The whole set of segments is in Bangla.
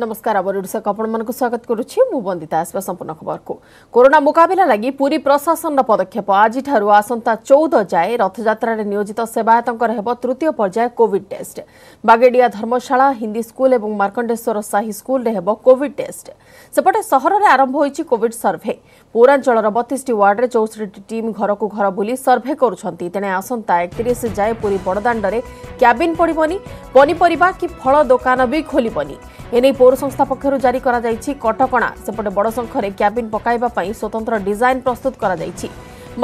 नमस्कार अब ओडा आपण स्वागत गरुछु म बन्दिता आसवा सम्पूर्ण खबरको कोरोना मुकला लागि पुरी प्रशासन र पदक्षेप आज आसंता चौध जाए रथजात्र नियोजित सेवायतको हेब तृतीय पर्याय covid test Bagedia Dharmashala Hindi school ए मार्कण्डेश्वर साही स्कुल हेब कोविड टेस्ट ସେପଟେ ସହରରେ ଆରମ୍ଭ ହୋଇଛି କୋଭିଡ୍ ସର୍ଭେ ପୌରାଞ୍ଚଳର ବତିଶଟି ୱାର୍ଡରେ ଚଉଷଠିଟି ଟିମ୍ ଘରକୁ ଘର ବୁଲି ସର୍ଭେ କରୁଛନ୍ତି ତେଣେ ଆସନ୍ତା ଏକତିରିଶ ଯାଏ ପୁରୀ ବଡ଼ଦାଣ୍ଡରେ କ୍ୟାବିନ୍ ପଡ଼ିବନି ପନିପରିବା କି ଫଳ ଦୋକାନ ବି ଖୋଲିବନି এনে পৌরসংস্থা পক্ষ জারি করা যাইছি কটকণা সেপটে বড় সংখ্যায় ক্যাবিন পকাইবা স্বতন্ত্র ডিজাইন প্রস্তুত করা যাইছি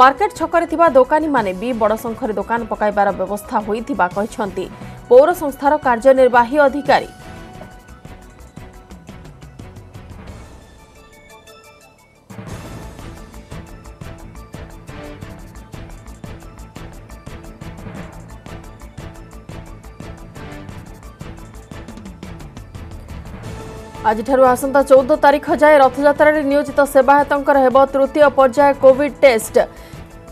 মার্কেট ছকরে থিবা দোকানী মানে বি বড় সংখ্যায় দোকান পকাইবার ব্যবস্থা হইথিবা কইছন্তি পৌর সংস্থার কার্যনির্বাহী অধিকারী ଆଜିଠାରୁ ଆସନ୍ତା ଚଉଦ ତାରିଖ ଯାଏଁ ରଥଯାତ୍ରାରେ ନିୟୋଜିତ ସେବାୟତଙ୍କର ହେବ ତୃତୀୟ ପର୍ଯ୍ୟାୟ କୋଭିଡ୍ ଟେଷ୍ଟ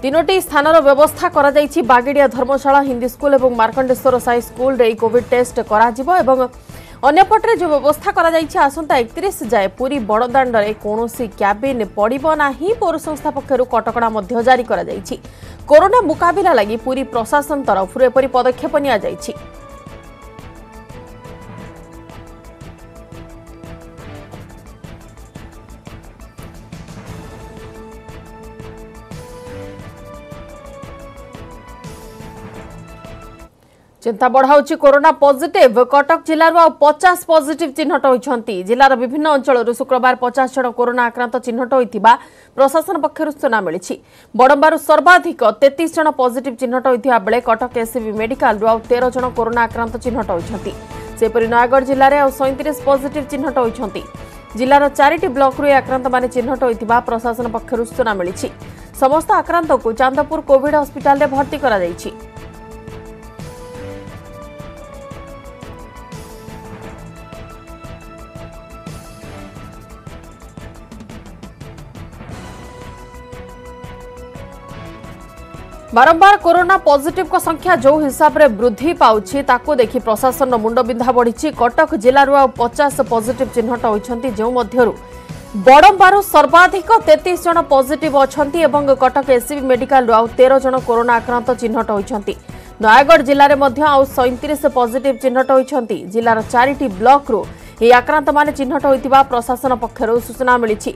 ତିନୋଟି ସ୍ଥାନର ବ୍ୟବସ୍ଥା କରାଯାଇଛି ବାଗିଡ଼ିଆ ଧର୍ମଶାଳା ହିନ୍ଦୀ ସ୍କୁଲ ଏବଂ ମାର୍କଣ୍ଡେଶ୍ୱର ସାଇ ସ୍କୁଲରେ ଏହି କୋଭିଡ୍ ଟେଷ୍ଟ କରାଯିବ ଏବଂ ଅନ୍ୟପଟରେ ଯେଉଁ ବ୍ୟବସ୍ଥା କରାଯାଇଛି ଆସନ୍ତା ଏକତିରିଶ ଯାଏଁ ପୁରୀ ବଡ଼ଦାଣ୍ଡରେ କୌଣସି କ୍ୟାବିନ୍ ପଡ଼ିବ ନାହିଁ ପୌର ସଂସ୍ଥା ପକ୍ଷରୁ କଟକଣା ମଧ୍ୟ ଜାରି କରାଯାଇଛି କରୋନା ମୁକାବିଲା ଲାଗି ପୁରୀ ପ୍ରଶାସନ ତରଫରୁ ଏପରି ପଦକ୍ଷେପ ନିଆଯାଇଛି চিন্তা বড়াউছি করোনা পজিটিভ কটক জেলার আউ পচাশ পজিটিভ চিহ্নট হয়েছেন জেলার বিভিন্ন অঞ্চলর শুক্রবার পচাশ জন করোনা আক্রান্ত চিহ্নট হয়ে প্রশাসন পক্ষ সূচনা মিছে বড়ম্বার সর্বাধিক তেত্রিশ জন পজিটিভ চিহ্নট হয়ে বেড়ে কটক এসিবি মেডিকাল আউ তের জন করোনা আক্রান্ত চিহ্নট হয়েছেন সেপরি নয়াগড় জেলার আউ সৈতিরিশ পজিটিভ চিহ্নট হয়েছেন জেলার চারিটি ব্লকরু এই আক্রান্ত মানে চিহ্নট হয়ে প্রশাসন পক্ষ সূচনা মিছে সমস্ত আক্রান্তক চান্দপুর কোভিড হসপিটালে ভর্তি করা যাই বারম্বার কোরোনা পজিটিভଙ୍କ ସଂଖ୍ୟା ଯେଉଁ ହିସାବରେ ବୃଦ୍ଧି ପାଉଛି ତାକୁ ଦେଖି ପ୍ରଶାସନର ମୁଣ୍ଡବିନ୍ଧା ବଢ଼ିଛି କଟକ ଜିଲ୍ଲାରୁ ଆଉ ପଚାଶ ପଜିଟିଭ ଚିହ୍ନଟ ହୋଇଛନ୍ତି ଯେଉଁ ମଧ୍ୟରୁ ବଡ଼ମ୍ବାରୁ ସର୍ବାଧିକ ତେତିଶ ଜଣ ପଜିଟିଭ ଅଛନ୍ତି ଏବଂ କଟକ ଏସ୍ସିବି ମେଡିକାଲରୁ ଆଉ ତେର ଜଣ କୋରୋନା ଆକ୍ରାନ୍ତ ଚିହ୍ନଟ ହୋଇଛନ୍ତି ନୟାଗଡ଼ ଜିଲ୍ଲାରେ ମଧ୍ୟ ଆଉ ସଇଁତିରିଶ ପଜିଟିଭ ଚିହ୍ନଟ ହୋଇଛନ୍ତି ଜିଲ୍ଲାର ଚାରିଟି ବ୍ଲକରୁ ଏହି ଆକ୍ରାନ୍ତମାନେ ଚିହ୍ନଟ ହୋଇଥିବା ପ୍ରଶାସନ ପକ୍ଷରୁ ସୂଚନା ମିଳିଛି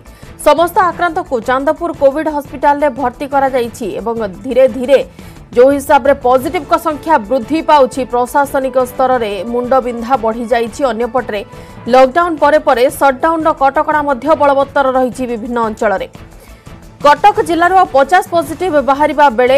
ସମସ୍ତ ଆକ୍ରାନ୍ତଙ୍କୁ ଚାନ୍ଦପୁର କୋଭିଡ୍ ହସ୍ପିଟାଲରେ ଭର୍ତ୍ତି କରାଯାଇଛି ଏବଂ ଧୀରେ ଧୀରେ ଯେଉଁ ହିସାବରେ ପଜିଟିଭଙ୍କ ସଂଖ୍ୟା ବୃଦ୍ଧି ପାଉଛି ପ୍ରଶାସନିକ ସ୍ତରରେ ମୁଣ୍ଡବିନ୍ଧା ବଢ଼ିଯାଇଛି ଅନ୍ୟପଟରେ ଲକଡାଉନ ପରେ ପରେ ସଟ୍ଡାଉନର କଟକଣା ମଧ୍ୟ ବଳବତ୍ତର ରହିଛି ବିଭିନ୍ନ ଅଞ୍ଚଳରେ କଟକ ଜିଲ୍ଲାରୁ ପଚାଶ ପଜିଟିଭ ବାହାରିବା ବେଳେ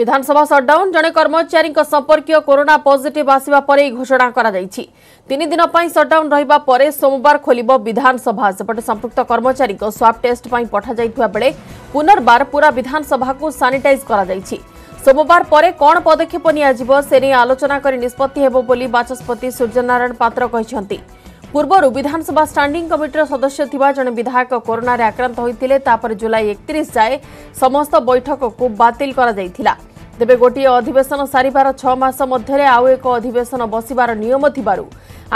ବିଧାନସଭା ସଟ୍ଡାଉନ୍ ଜଣେ କର୍ମଚାରୀଙ୍କ ସମ୍ପର୍କୀୟ କରୋନା ପଜିଟିଭ୍ ଆସିବା ପରେ ଏହି ଘୋଷଣା କରାଯାଇଛି ତିନି ଦିନ ପାଇଁ ସଟ୍ଡାଉନ୍ ରହିବା ପରେ ସୋମବାର ଖୋଲିବ ବିଧାନସଭା ସେପଟେ ସମ୍ପୃକ୍ତ କର୍ମଚାରୀଙ୍କ ସ୍ୱାବ୍ ଟେଷ୍ଟ ପାଇଁ ପଠାଯାଇଥିବା ବେଳେ ପୁନର୍ବାର ପୁରା ବିଧାନସଭାକୁ ସାନିଟାଇଜ୍ କରାଯାଇଛି ସୋମବାର ପରେ କ'ଣ ପଦକ୍ଷେପ ନିଆଯିବ ସେ ନେଇ ଆଲୋଚନା କରି ନିଷ୍ପତ୍ତି ହେବ ବୋଲି ବାଚସ୍ପତି ସୂର୍ଯ୍ୟନାରାୟଣ ପାତ୍ର କହିଛନ୍ତି ପୂର୍ବରୁ ବିଧାନସଭା ଷ୍ଟାଣ୍ଡିଂ କମିଟିର ସଦସ୍ୟ ଥିବା ଜଣେ ବିଧାୟକ କରୋନାରେ ଆକ୍ରାନ୍ତ ହୋଇଥିଲେ ତାପରେ ଜୁଲାଇ ଏକତିରିଶ ଯାଏଁ ସମସ୍ତ ବୈଠକକୁ ବାତିଲ କରାଯାଇଥିଲା ତେବେ ଗୋଟିଏ ଅଧିବେଶନ ସାରିବାର ଛଅ ମାସ ମଧ୍ୟରେ ଆଉ ଏକ ଅଧିବେଶନ ବସିବାର ନିୟମ ଥିବାରୁ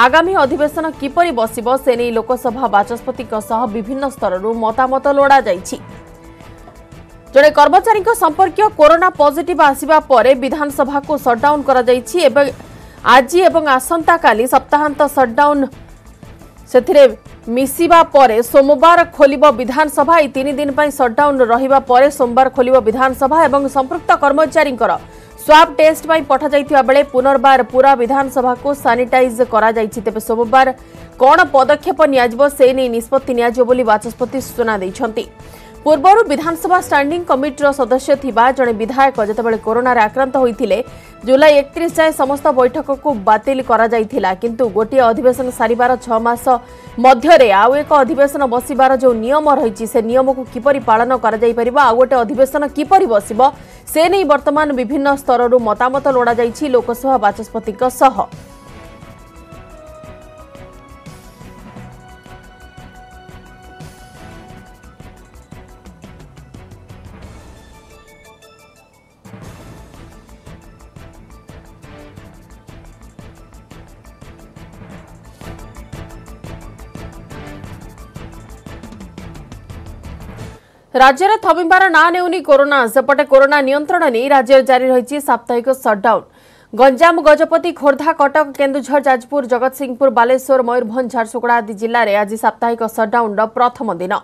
ଆଗାମୀ ଅଧିବେଶନ କିପରି ବସିବ ସେ ନେଇ ଲୋକସଭା ବାଚସ୍ପତିଙ୍କ ସହ ବିଭିନ୍ନ ସ୍ତରରୁ ମତାମତ ଲୋଡ଼ାଯାଇଛି ଜଣେ କର୍ମଚାରୀଙ୍କ ସମ୍ପର୍କୀୟ କରୋନା ପଜିଟିଭ୍ ଆସିବା ପରେ ବିଧାନସଭାକୁ ସଟ୍ଡାଉନ୍ କରାଯାଇଛି ଏବେ ଆଜି ଏବଂ ଆସନ୍ତାକାଲି ସପ୍ତାହାନ୍ତ ସଟ୍ଡାଉନ୍ मिस सोमबार खोलि विधानसभा तिन दिनप्रै सट्डाउन रहमबार खोलि विधानसभा सम्पृक्त कर्मचारी स्वाब टेष्टै पठाइ पुनर्बार पूरा विधानसभा सानिटाज गरि सोमबार कन पदक्षेपनिस्पति नि बाचस्कति सूचना पूर्वहरू विधानसभा कमिटर सदस्य ठाने जे विधाके को आक्रान्त जुलै एकतिस समस्त बैठकको बातिल छ कि गोटे अधिवेशन सारिवार छ मासे आउँक अधिवेशन बस्यार जो नियम रह नियमको किप पानै पारेको आउटे अधिवेशन कपरि बस्य वर्तमान विभिन्न स्तरू मतामत लोडाइछ लोकसभा बाचस्पतिको सह टा राज्यले थमिम्बार नाँ ने कोरोना नियन्त्रण नै राज्य जारी रहेछ साप्ताहिक सटडाउन गञ्चाम गजपति खोर्धा कटक केन्दुझर जाजपुर जगतसिंहपुर बालेश्वर मयरभञ्ज झारसुगुडा आदि आज साप्ताहिक सटडाउन र प्रथम दिन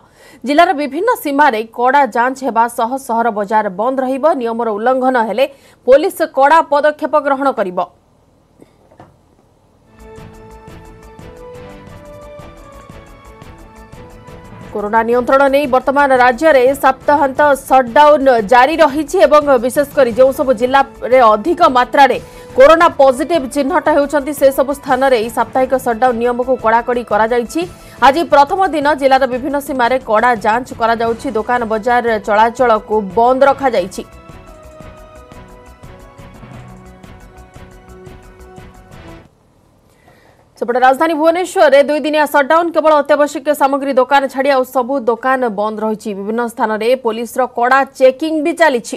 जन सीमै कडा जाँच हेर्छ शहर बजार बंद बन्द रहन पुलिस कडा पदक्षेप ग्रहण गर କରୋନା ନିୟନ୍ତ୍ରଣ ନେଇ ବର୍ତ୍ତମାନ ରାଜ୍ୟରେ ସପ୍ତାହାନ୍ତ ସଟ୍ଡାଉନ୍ ଜାରି ରହିଛି ଏବଂ ବିଶେଷକରି ଯେଉଁସବୁ ଜିଲ୍ଲାରେ ଅଧିକ ମାତ୍ରାରେ କରୋନା ପଜିଟିଭ୍ ଚିହ୍ନଟ ହେଉଛନ୍ତି ସେସବୁ ସ୍ଥାନରେ ଏହି ସାପ୍ତାହିକ ସଟ୍ଡାଉନ୍ ନିୟମକୁ କଡ଼ାକଡ଼ି କରାଯାଇଛି ଆଜି ପ୍ରଥମ ଦିନ ଜିଲ୍ଲାର ବିଭିନ୍ନ ସୀମାରେ କଡ଼ା ଯାଞ୍ଚ କରାଯାଉଛି ଦୋକାନ ବଜାର ଚଳାଚଳକୁ ବନ୍ଦ ରଖାଯାଇଛି ସେପଟେ ରାଜଧାନୀ ଭୁବନେଶ୍ୱରରେ ଦୁଇଦିନିଆ ସଟ୍ଡାଉନ୍ କେବଳ ଅତ୍ୟାବଶ୍ୟକ ସାମଗ୍ରୀ ଦୋକାନ ଛାଡ଼ି ଆଉ ସବୁ ଦୋକାନ ବନ୍ଦ ରହିଛି ବିଭିନ୍ନ ସ୍ଥାନରେ ପୋଲିସର କଡ଼ା ଚେକିଂ ବି ଚାଲିଛି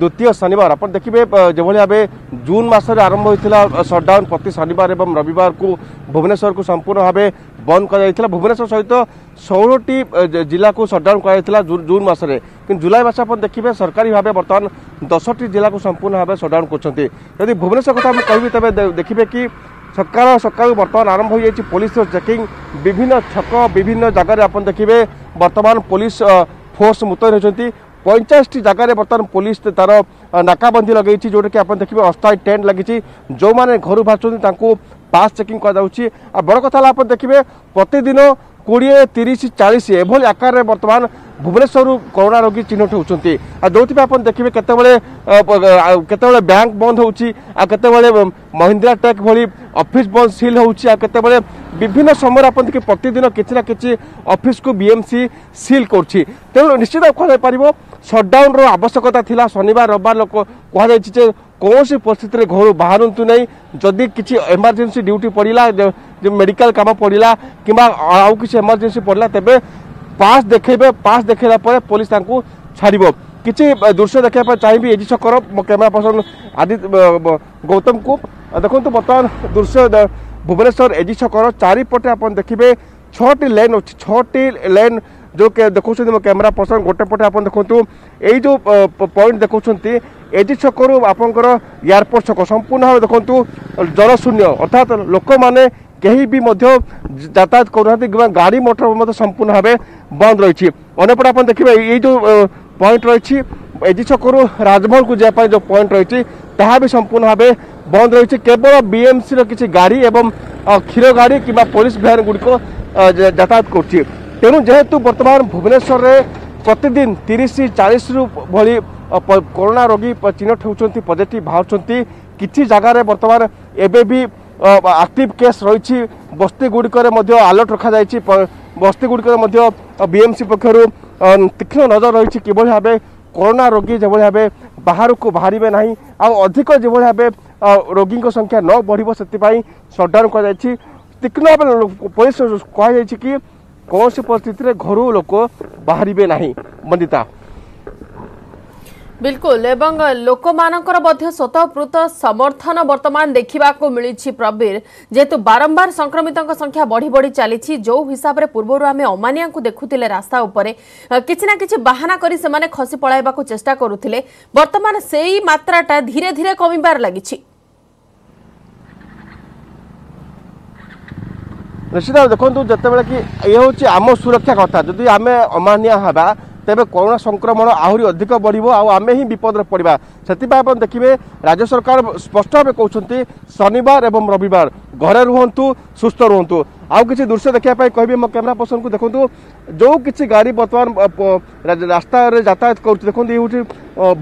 ଦ୍ୱିତୀୟ ଶନିବାର ଆପଣ ଦେଖିବେ ଯେଭଳି ଭାବେ ଜୁନ୍ ମାସରେ ଆରମ୍ଭ ହୋଇଥିଲା ସଟ୍ଡାଉନ୍ ପ୍ରତି ଶନିବାର ଏବଂ ରବିବାରକୁ ଭୁବନେଶ୍ୱରକୁ ସମ୍ପୂର୍ଣ୍ଣ ଭାବେ ବନ୍ଦ କରାଯାଇଥିଲା ଭୁବନେଶ୍ୱର ସହିତ ଷୋହଳଟି ଜିଲ୍ଲାକୁ ସଟ୍ଡାଉନ୍ କରାଯାଇଥିଲା ଜୁନ୍ ମାସରେ କିନ୍ତୁ ଜୁଲାଇ ମାସ ଆପଣ ଦେଖିବେ ସରକାରୀ ଭାବେ ବର୍ତ୍ତମାନ ଦଶଟି ଜିଲ୍ଲାକୁ ସମ୍ପୂର୍ଣ୍ଣ ଭାବେ ସଟ୍ଡାଉନ୍ କରୁଛନ୍ତି ଯଦି ଭୁବନେଶ୍ୱର କଥା ମୁଁ କହିବି ତେବେ ଦେଖିବେ କି ସକାଳ ସକାଳୁ ବର୍ତ୍ତମାନ ଆରମ୍ଭ ହୋଇଯାଇଛି ପୋଲିସର ଚେକିଂ ବିଭିନ୍ନ ଛକ ବିଭିନ୍ନ ଜାଗାରେ ଆପଣ ଦେଖିବେ ବର୍ତ୍ତମାନ ପୋଲିସ ଫୋର୍ସ ମୁତୟନ ହୋଇଛନ୍ତି ପଇଁଚାଳିଶଟି ଜାଗାରେ ବର୍ତ୍ତମାନ ପୋଲିସ ତାର ନାକାବନ୍ଦୀ ଲଗାଇଛି ଯେଉଁଟାକି ଆପଣ ଦେଖିବେ ଅସ୍ଥାୟୀ ଟେଣ୍ଟ ଲାଗିଛି ଯେଉଁମାନେ ଘରୁ ବାହାରୁଛନ୍ତି ତାଙ୍କୁ ପାସ୍ ଚେକିଂ କରାଯାଉଛି ଆଉ ବଡ଼ କଥା ହେଲା ଆପଣ ଦେଖିବେ ପ୍ରତିଦିନ କୋଡ଼ିଏ ତିରିଶ ଚାଳିଶ ଏଭଳି ଆକାରରେ ବର୍ତ୍ତମାନ ଭୁବନେଶ୍ୱରରୁ କରୋନା ରୋଗୀ ଚିହ୍ନଟ ହେଉଛନ୍ତି ଆଉ ଯେଉଁଥିପାଇଁ ଆପଣ ଦେଖିବେ କେତେବେଳେ କେତେବେଳେ ବ୍ୟାଙ୍କ ବନ୍ଦ ହେଉଛି ଆଉ କେତେବେଳେ ମହିନ୍ଦ୍ରା ଟେକ୍ ଭଳି ଅଫିସ୍ ବନ୍ଦ ସିଲ୍ ହେଉଛି ଆଉ କେତେବେଳେ বিভিন্ন সময় আপনার প্রতিদিন কিছু না কিছু অফিসকে বিএমসি সিল করছি তেমন নিশ্চিত কুহযাই পাব ସଟ୍ଡାଉନ୍ର ଆବଶ୍ୟକତା ଥିଲା ଶନିବାର ରବିବାର ଲୋକ କୁହାଯାଇଛି ଯେ କୌଣସି ପରିସ୍ଥିତିରେ ଘରୁ ବାହାରନ୍ତୁ ନାହିଁ ଯଦି କିଛି ଏମର୍ଜେନ୍ସି ଡ୍ୟୁଟି ପଡ଼ିଲା ମେଡ଼ିକାଲ କାମ ପଡ଼ିଲା କିମ୍ବା ଆଉ କିଛି ଏମର୍ଜେନ୍ସି ପଡ଼ିଲା ତେବେ ପାସ୍ ଦେଖେଇବେ ପାସ୍ ଦେଖେଇଲା ପରେ ପୋଲିସ ତାଙ୍କୁ ଛାଡ଼ିବ କିଛି ଦୃଶ୍ୟ ଦେଖିବା ପାଇଁ ଚାହିଁବି ଏଜି ଛକର ମୋ କ୍ୟାମେରା ପର୍ସନ ଆଦି ଗୌତମକୁ ଦେଖନ୍ତୁ ବର୍ତ୍ତମାନ ଦୃଶ୍ୟ ଭୁବନେଶ୍ୱର ଏଜି ଛକର ଚାରିପଟେ ଆପଣ ଦେଖିବେ ଛଅଟି ଲେନ୍ ଅଛି ଛଅଟି ଲେନ୍ ଯେଉଁ ଦେଖାଉଛନ୍ତି ମୋ କ୍ୟାମେରା ପର୍ସନ୍ ଗୋଟେ ପଟେ ଆପଣ ଦେଖନ୍ତୁ ଏଇ ଯେଉଁ ପଏଣ୍ଟ ଦେଖାଉଛନ୍ତି ଏଜି ଛକରୁ ଆପଣଙ୍କର ଏୟାରପୋର୍ଟ ଛକ ସମ୍ପୂର୍ଣ୍ଣ ଭାବେ ଦେଖନ୍ତୁ ଜଳଶୂନ୍ୟ ଅର୍ଥାତ୍ ଲୋକମାନେ କେହି ବି ମଧ୍ୟ ଯାତାୟାତ କରୁନାହାନ୍ତି କିମ୍ବା ଗାଡ଼ି ମଟର ମଧ୍ୟ ସମ୍ପୂର୍ଣ୍ଣ ଭାବେ ବନ୍ଦ ରହିଛି ଅନ୍ୟପଟେ ଆପଣ ଦେଖିବେ ଏଇ ଯେଉଁ ପଏଣ୍ଟ ରହିଛି ଏଜି ଛକରୁ ରାଜମହଲକୁ ଯିବା ପାଇଁ ଯେଉଁ ପଏଣ୍ଟ ରହିଛି ତାହା ବି ସମ୍ପୂର୍ଣ୍ଣ ଭାବେ ବନ୍ଦ ରହିଛି କେବଳ ବିଏମ୍ସିର କିଛି ଗାଡ଼ି ଏବଂ କ୍ଷୀର ଗାଡ଼ି କିମ୍ବା ପୋଲିସ ଭ୍ୟାନ୍ ଗୁଡ଼ିକ ଯାତାୟାତ କରୁଛି তেমন যেহেতু বর্তমান ভুবনেশ্বরের প্রতিদিন তিরিশ চাশ ভি করোনা রোগী চিহ্নট হচ্ছেন পজিটিভ বাহুচার কিছু জায়গায় বর্তমান এবে বি আক্টিভ কেস রয়েছে বস্তি গুড়িকরে আলর্ট রখা যাই বস্তি গুড়িকরে বিএমসি পক্ষ তীক্ষ্ণ নজর রয়েছে কিভাবে ভাবে করোনা রোগী যেভাবে ভাবে বাহারকু বাহারে না আধিক যেভাবে ভাবে রোগীঙ্ সংখ্যা ন বড় সেপাই সটডাউন করা যাই তীক্ষ্ণ ভাবে পুলিশ কুহযাই কি କୌଣସି ପରିସ୍ଥିତିରେ ଘରୁ ଲୋକ ବାହାରିବେ ନାହିଁ ବନ୍ଦିତା ବିଲକୁଲ ଏବଂ ଲୋକମାନଙ୍କର ମଧ୍ୟ ସ୍ୱତଃପ୍ରତ ସମର୍ଥନ ବର୍ତ୍ତମାନ ଦେଖିବାକୁ ମିଳିଛି ପ୍ରବୀର ଯେହେତୁ ବାରମ୍ବାର ସଂକ୍ରମିତଙ୍କ ସଂଖ୍ୟା ବଢ଼ି ବଢ଼ି ଚାଲିଛି ଯେଉଁ ହିସାବରେ ପୂର୍ବରୁ ଆମେ ଅମାନିଆଙ୍କୁ ଦେଖୁଥିଲେ ରାସ୍ତା ଉପରେ କିଛି ନା କିଛି ବାହାନା କରି ସେମାନେ ଖସି ପଳାଇବାକୁ ଚେଷ୍ଟା କରୁଥିଲେ ବର୍ତ୍ତମାନ ସେଇ ମାତ୍ରାଟା ଧୀରେ ଧୀରେ କମିବାରେ ଲାଗିଛି ନିଶ୍ଚିତ ଦେଖନ୍ତୁ ଯେତେବେଳେ କି ଇଏ ହେଉଛି ଆମ ସୁରକ୍ଷା କଥା ଯଦି ଆମେ ଅମାନିଆ ହେବା ତେବେ କରୋନା ସଂକ୍ରମଣ ଆହୁରି ଅଧିକ ବଢ଼ିବ ଆଉ ଆମେ ହିଁ ବିପଦରେ ପଡ଼ିବା ସେଥିପାଇଁ ଆପଣ ଦେଖିବେ ରାଜ୍ୟ ସରକାର ସ୍ପଷ୍ଟ ଭାବେ କହୁଛନ୍ତି ଶନିବାର ଏବଂ ରବିବାର ଘରେ ରୁହନ୍ତୁ ସୁସ୍ଥ ରୁହନ୍ତୁ ଆଉ କିଛି ଦୃଶ୍ୟ ଦେଖିବା ପାଇଁ କହିବି ମୋ କ୍ୟାମେରା ପର୍ସନକୁ ଦେଖନ୍ତୁ ଯେଉଁ କିଛି ଗାଡ଼ି ବର୍ତ୍ତମାନ ରାସ୍ତାରେ ଯାତାୟାତ କରୁଛି ଦେଖନ୍ତୁ ଇଏ ହେଉଛି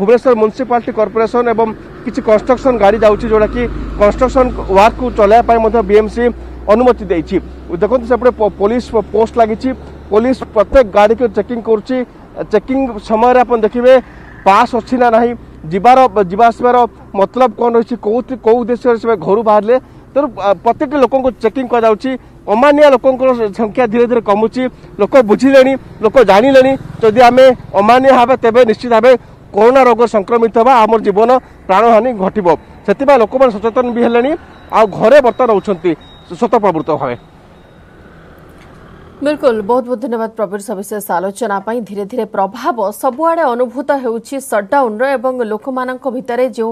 ଭୁବନେଶ୍ୱର ମ୍ୟୁନିସିପାଲିଟି କର୍ପୋରେସନ ଏବଂ କିଛି କନଷ୍ଟ୍ରକ୍ସନ୍ ଗାଡ଼ି ଯାଉଛି ଯେଉଁଟାକି କନଷ୍ଟ୍ରକ୍ସନ୍ ୱାର୍କକୁ ଚଲାଇବା ପାଇଁ ମଧ୍ୟ ବିଏମ୍ସି अनुमति दे देखते सेपटे पुलिस पोस्ट लगी पुलिस प्रत्येक गाड़ी को चेकिंग कर चेकिंग समय देखिए पास अच्छी ना ना जीवार जीवासबार मतलब कौन रही कौन कौ उद्देश्य घर बाहर तेरु प्रत्येक लोक चेकिंग करमानिया लोक संख्या धीरे धीरे कमुची लोक बुझे लोक जान लें जदि आम अमानिया हाँ तेज निश्चित भाव कोरोना रोग संक्रमित हाँ आम जीवन प्राणहानि घटव से लोक मैंने सचेतन भी हेले आ घरे बर्तन रोच ସ୍ୱତଃପ୍ରବୃତ୍ତଭାବେ ବିଲକୁଲ ବହୁତ ବହୁତ ଧନ୍ୟବାଦ ପ୍ରବୀର ସବିଶେଷ ଆଲୋଚନା ପାଇଁ ଧୀରେ ଧୀରେ ପ୍ରଭାବ ସବୁଆଡ଼େ ଅନୁଭୂତ ହେଉଛି ସଟ୍ଡାଉନ୍ର ଏବଂ ଲୋକମାନଙ୍କ ଭିତରେ ଯେଉଁ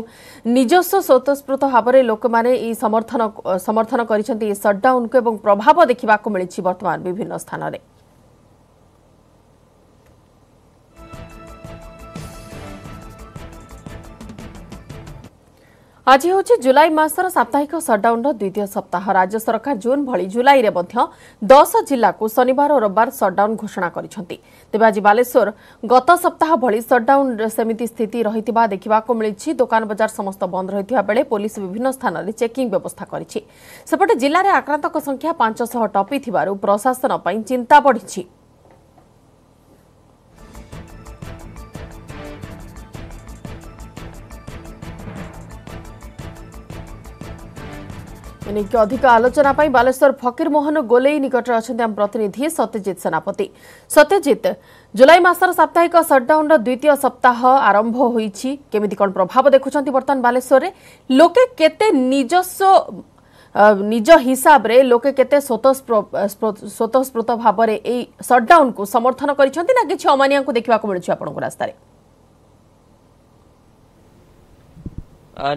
ନିଜସ୍ୱ ସ୍ୱତଃସ୍ଫୃତ ଭାବରେ ଲୋକମାନେ ଏଇ ସମର୍ଥନ ସମର୍ଥନ କରିଛନ୍ତି ଏଇ ସଟ୍ଡାଉନ୍କୁ ଏବଂ ପ୍ରଭାବ ଦେଖିବାକୁ ମିଳିଛି ବର୍ତ୍ତମାନ ବିଭିନ୍ନ ସ୍ଥାନରେ आज हेर्छ जुलाई मास र साप्ताहिक सटडाउन र द्वितीय सप्ताह राज्य सरकार जुन भोलि जुलै मध्य दस जाला शनिबार सटडाउन घोषणा गरिब आज बालेश्वर गत सप्ताह भोलि सट्डाउन समिति स्थिति रहेको छ दोकान बजार समस्त बंद बन्द बेले पुलिस विभिन्न स्थान स्थानले चेकिंग व्यवस्था संख्या ज्या टपी टपिथ्यो प्रशासन चिंता बढिच এনেকি অধিক আলোচনা পাই বালেশ্বর ফকির মোহন গোলেই নিকটরে অনেক আম প্রতিনিধি সত্যজিৎ সেনাপতি সত্যজিৎ জুলাই মাসর সাপ্তাহিক সটডাউনর দ্বিতীয় সপ্তাহ আরম্ভ হয়েছি কেমিতি কোন প্রভাব দেখুছেন বর্তমান বালেশ্বরে লোকে কেতে নিজস্ব নিজ হিসাবরে লোকে কেতে স্বতঃস্ফূর্ত ভাবরে এই সটডাউনকু সমর্থন করেছেন না কিছু অমানিয়া দেখা মিলুছে আপনার রাস্তায়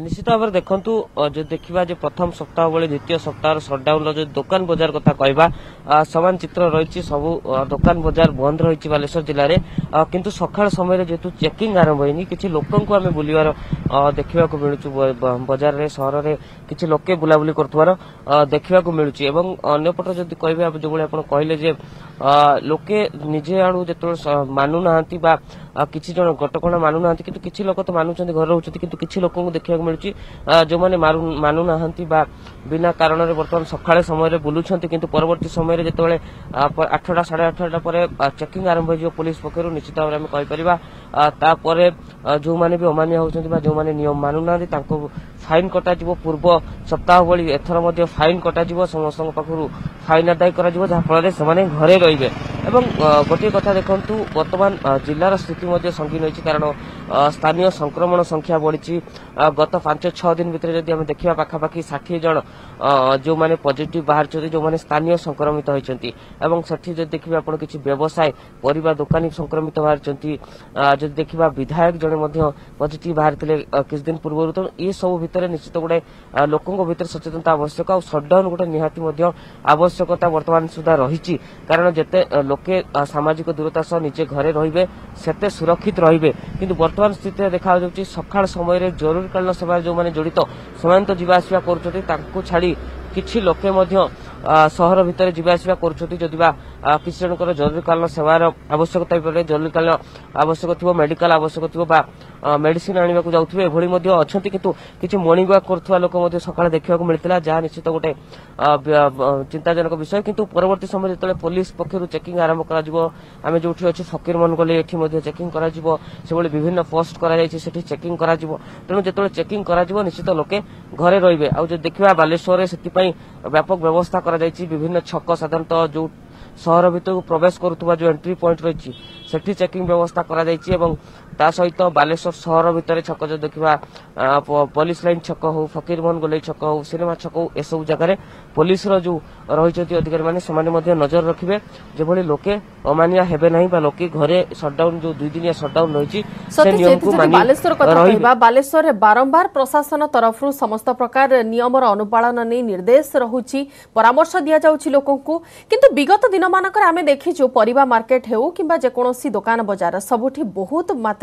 ନିଶ୍ଚିତ ଭାବରେ ଦେଖନ୍ତୁ ଯଦି ଦେଖିବା ଯେ ପ୍ରଥମ ସପ୍ତାହ ଭଳି ଦ୍ୱିତୀୟ ସପ୍ତାହର ସଟ୍ଡାଉନ୍ର ଯଦି ଦୋକାନ ବଜାର କଥା କହିବା ସମାନ ଚିତ୍ର ରହିଛି ସବୁ ଦୋକାନ ବଜାର ବନ୍ଦ ରହିଛି ବାଲେଶ୍ୱର ଜିଲ୍ଲାରେ କିନ୍ତୁ ସକାଳ ସମୟରେ ଯେହେତୁ ଚେକିଂ ଆରମ୍ଭ ହୋଇନି କିଛି ଲୋକଙ୍କୁ ଆମେ ବୁଲିବାର ଦେଖିବାକୁ ମିଳୁଛୁ ବଜାରରେ ସହରରେ କିଛି ଲୋକେ ବୁଲାବୁଲି କରୁଥିବାର ଦେଖିବାକୁ ମିଳୁଛି ଏବଂ ଅନ୍ୟପଟେ ଯଦି କହିବେ ଯେଉଁଭଳି ଆପଣ କହିଲେ ଯେ ଲୋକେ ନିଜେ ଆଣୁ ଯେତେବେଳେ ମାନୁନାହାନ୍ତି ବା ଆଉ କିଛି ଜଣ କଟକଣା ମାନୁନାହାନ୍ତି କିନ୍ତୁ କିଛି ଲୋକ ତ ମାନୁଛନ୍ତି ଘରେ ରହୁଛନ୍ତି କିନ୍ତୁ କିଛି ଲୋକଙ୍କୁ ଦେଖିବାକୁ ମିଳୁଛି ଯେଉଁମାନେ ମାନୁନାହାନ୍ତି ବା ବିନା କାରଣରେ ବର୍ତ୍ତମାନ ସକାଳେ ସମୟରେ ବୁଲୁଛନ୍ତି କିନ୍ତୁ ପରବର୍ତ୍ତୀ ସମୟରେ ଯେତେବେଳେ ଆଠଟା ସାଢ଼େ ଆଠଟା ପରେ ଚେକିଂ ଆରମ୍ଭ ହୋଇଯିବ ପୋଲିସ ପକ୍ଷରୁ ନିଶ୍ଚିତ ଭାବରେ ଆମେ କହିପାରିବା ତାପରେ ଯେଉଁମାନେ ବି ଅମାନିଆ ହେଉଛନ୍ତି ବା ଯେଉଁମାନେ ନିୟମ ମାନୁନାହାନ୍ତି ତାଙ୍କୁ ফাইন কটাযিব পূর্ব সপ্তাহ ভি এথর মধ্যে ফাইন কটাযিব সমস্ত পাখু ফাইন আদায় করা যাফলে সে ঘরে রহবে এবং গোটি কথা দেখুন বর্তমান জেলার স্থিতি সঙ্গীন হয়েছে কারণ স্থানীয় সংক্রমণ সংখ্যা বড়ছে গত পাঁচ ছ দিন ভিতরে যদি আমি দেখা পাখাপাখি ষাঠিয়ে জন যে পজিটিভ বাহারি যে স্থানীয় সংক্রমিত হয়েছেন এবং সেটি যদি দেখবে আপনার কিছু ব্যবসায় পরিবার দোকানী সংক্রমিত বাহারি যদি দেখা বিধায়ক জনে পজিটিভ বাহারি কিছুদিন পূর্ব তো এসব ভিতরে ভিতরে নিশ্চিত গোটে ଲୋକଙ୍କ ଭିତରେ ସଚେତନତା ଆବଶ୍ୟକ ଆଉ ସଟ୍ଡାଉନ୍ ଗୋଟେ ନିହାତି ମଧ୍ୟ ଆବଶ୍ୟକତା ବର୍ତ୍ତମାନ ସୁଦ୍ଧା ରହିଛି କାରଣ ଯେତେ ଲୋକେ ସାମାଜିକ ଦୂରତା ସହ ନିଜେ ଘରେ ରହିବେ ସେତେ ସୁରକ୍ଷିତ ରହିବେ କିନ୍ତୁ ବର୍ତ୍ତମାନ ସ୍ଥିତିରେ ଦେଖାଯାଉଛି ସକାଳ ସମୟରେ ଜରୁରୀକାଳୀନ ସେବାରେ ଯେଉଁମାନେ ଜଡ଼ିତ ସେମାନେ ତ ଯିବା ଆସିବା କରୁଛନ୍ତି ତାଙ୍କୁ ଛାଡ଼ି କିଛି ଲୋକେ ମଧ୍ୟ ସହର ଭିତରେ ଯିବା ଆସିବା କରୁଛନ୍ତି ଯଦି ବା କିଛି ଜଣଙ୍କର ଜରୁରୀକାଳୀନ ସେବାର ଆବଶ୍ୟକତା ହେଇପାରେ ଜରୁରୀକାଳୀନ ଆବଶ୍ୟକ ଥିବ ମେଡିକାଲ ଆବଶ୍ୟକ ଥିବ ବା ମେଡିସିନ ଆଣିବାକୁ ଯାଉଥିବେ ଏଭଳି ମଧ୍ୟ ଅଛନ୍ତି କିନ୍ତୁ କିଛି ମର୍ଣ୍ଣିଂ ୱାକ୍ କରୁଥିବା ଲୋକ ମଧ୍ୟ ସକାଳେ ଦେଖିବାକୁ ମିଳିଥିଲା ଯାହା ନିଶ୍ଚିତ ଗୋଟେ ଚିନ୍ତାଜନକ ବିଷୟ କିନ୍ତୁ ପରବର୍ତ୍ତୀ ସମୟରେ ଯେତେବେଳେ ପୋଲିସ ପକ୍ଷରୁ ଚେକିଂ ଆରମ୍ଭ କରାଯିବ ଆମେ ଯେଉଁଠି ଅଛୁ ଫକୀର ମୋହନ ଗଲି ଏଠି ମଧ୍ୟ ଚେକିଂ କରାଯିବ ସେଭଳି ବିଭିନ୍ନ ପୋଷ୍ଟ କରାଯାଇଛି ସେଠି ଚେକିଂ କରାଯିବ ତେଣୁ ଯେତେବେଳେ ଚେକିଂ କରାଯିବ ନିଶ୍ଚିତ ଲୋକେ ଘରେ ରହିବେ ଆଉ ଯଦି ଦେଖିବା ବାଲେଶ୍ୱରରେ ସେଥିପାଇଁ ବ୍ୟାପକ ବ୍ୟବସ୍ଥା କରାଯାଇଛି ବିଭିନ୍ନ ଛକ ସାଧାରଣତଃ ଯେଉଁ ସହର ଭିତରକୁ ପ୍ରବେଶ କରୁଥିବା ଯେଉଁ ଏଣ୍ଟ୍ରି ପଏଣ୍ଟ ରହିଛି ସେଠି ଚେକିଂ ବ୍ୟବସ୍ଥା କରାଯାଇଛି ଏବଂ सहित बालेश्वर सहर भितर छक जो देखा पुलिस लाइन छक हो फकीर मोहन गोल छक हो सिनेमा छक हो सब जगह पुलिस रो रही अधिकारी मैंने नजर रखे जो लोके अमानिया हे ना लोके घरे सटन जो दुदिनिया सटन रही बालेश्वर बारंबार प्रशासन तरफ समस्त प्रकार नियम अनुपालन नहीं निर्देश रही परामर्श दि जाऊँगी लोक विगत दिन मानक आम पर मार्केट हो कि दोकान बजार सब बहुत मात्र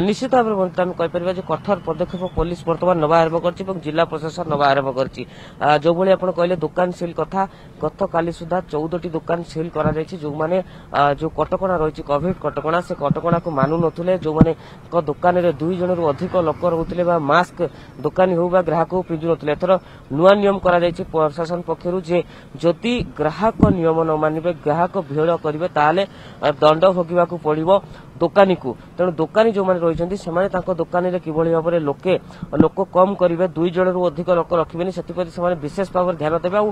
ନିଶ୍ଚିତ ଭାବରେ ବନ୍ଧୁ ଆମେ କହିପାରିବା ଯେ କଠୋର ପଦକ୍ଷେପ ପୋଲିସ ବର୍ତ୍ତମାନ ନେବା ଆରମ୍ଭ କରିଛି ଏବଂ ଜିଲ୍ଲା ପ୍ରଶାସନ ନେବା ଆରମ୍ଭ କରିଛି ଯେଉଁଭଳି ଆପଣ କହିଲେ ଦୋକାନ ସିଲ୍ କଥା ଗତକାଲି ସୁଦ୍ଧା ଚଉଦଟି ଦୋକାନ ସିଲ୍ କରାଯାଇଛି ଯେଉଁମାନେ ଯେଉଁ କଟକଣା ରହିଛି କୋଭିଡ କଟକଣା ସେ କଟକଣାକୁ ମାନୁନଥିଲେ ଯେଉଁମାନଙ୍କ ଦୋକାନରେ ଦୁଇ ଜଣରୁ ଅଧିକ ଲୋକ ରହୁଥିଲେ ବା ମାସ୍କ ଦୋକାନୀ ହେଉ ବା ଗ୍ରାହକ ହେଉ ପିନ୍ଧୁନଥିଲେ ଏଥର ନୂଆ ନିୟମ କରାଯାଇଛି ପ୍ରଶାସନ ପକ୍ଷରୁ ଯେ ଯଦି ଗ୍ରାହକ ନିୟମ ନ ମାନିବେ ଗ୍ରାହକ ଭିଡ଼ କରିବେ ତାହେଲେ ଦଣ୍ଡ ଭୋଗିବାକୁ ପଡ଼ିବ ଦୋକାନୀକୁ ତେଣୁ ଦୋକାନୀ ଯେଉଁମାନେ ରହିଛନ୍ତି ସେମାନେ ତାଙ୍କ ଦୋକାନୀରେ କିଭଳି ଭାବରେ ଲୋକେ ଲୋକ କମ୍ କରିବେ ଦୁଇ ଜଣରୁ ଅଧିକ ଲୋକ ରଖିବେନି ସେଥିପ୍ରତି ସେମାନେ ବିଶେଷ ଭାବରେ ଧ୍ୟାନ ଦେବେ ଆଉ